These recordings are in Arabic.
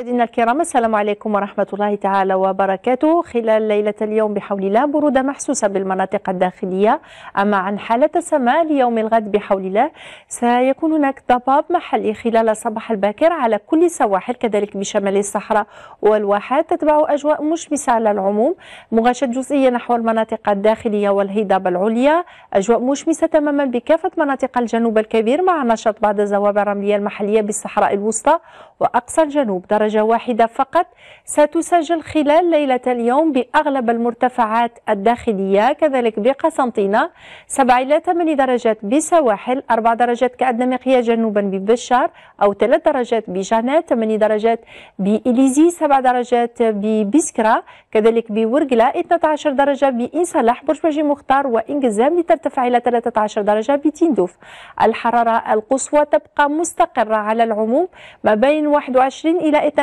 مشاهدينا الكرام السلام عليكم ورحمة الله تعالى وبركاته. خلال ليلة اليوم بحول الله برودة محسوسة بالمناطق الداخلية. أما عن حالة السماء ليوم الغد بحول الله سيكون هناك ضباب محلي خلال الصباح الباكر على كل السواحل كذلك بشمال الصحراء والواحات. تتبع أجواء مشمسة على العموم مغاشة جزئية نحو المناطق الداخلية والهضاب العليا. أجواء مشمسة تماما بكافة مناطق الجنوب الكبير مع نشاط بعض الزوابع الرملية المحلية بالصحراء الوسطى وأقصى الجنوب درجة واحدة فقط ستسجل خلال ليلة اليوم بأغلب المرتفعات الداخلية كذلك بقسنطينة 7 إلى 8 درجات بسواحل 4 درجات كأدنى مقياس جنوبا ببشار أو 3 درجات بجانات 8 درجات بإليزي 7 درجات ببسكرة كذلك بورقلة 12 درجة بإنسلاح برج بجي مختار وإنجزام لترتفع إلى 13 درجة بتندوف. الحرارة القصوى تبقى مستقرة على العموم ما بين 21 إلى 22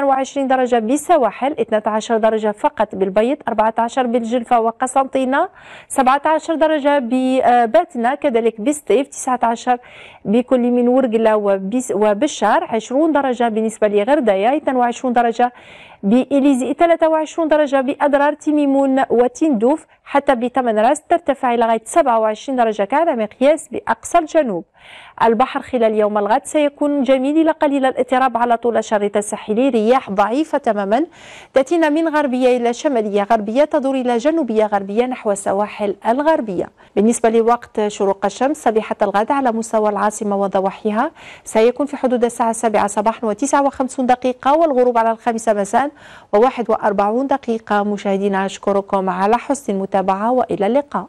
درجة بالسواحل 12 درجة فقط بالبيض 14 بالجلفة وقسنطينة 17 درجة بباتنا كذلك بستيف 19 بكل من ورقلة وبشار 20 درجة بالنسبة لغردايا 22 درجة بإليزي 23 درجة بأدرار تيميمون وتندوف حتى بثمن راس ترتفع إلى غاية 27 درجة كعلى مقياس بأقصى الجنوب. البحر خلال يوم الغد سيكون جميل إلى قليل الاضطراب على طول الشريط الساحلي رياح ضعيفة تماما تأتينا من غربية إلى شمالية غربية تدور إلى جنوبية غربية نحو السواحل الغربية. بالنسبة لوقت شروق الشمس صبيحة الغد على مستوى العاصمة وضواحيها سيكون في حدود الساعة 7 صباحا و59 دقيقة والغروب على الخامسة مساء و41 دقيقة مشاهدينا أشكركم على حسن المتابعة وإلى اللقاء.